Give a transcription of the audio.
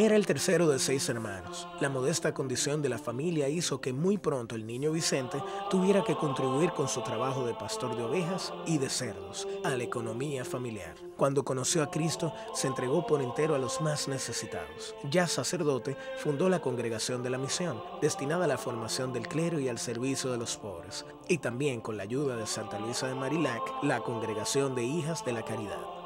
Era el tercero de seis hermanos. La modesta condición de la familia hizo que muy pronto el niño Vicente tuviera que contribuir con su trabajo de pastor de ovejas y de cerdos a la economía familiar. Cuando conoció a Cristo, se entregó por entero a los más necesitados. Ya sacerdote, fundó la Congregación de la Misión, destinada a la formación del clero y al servicio de los pobres, y también con la ayuda de Santa Luisa de Marilac, la Congregación de Hijas de la Caridad.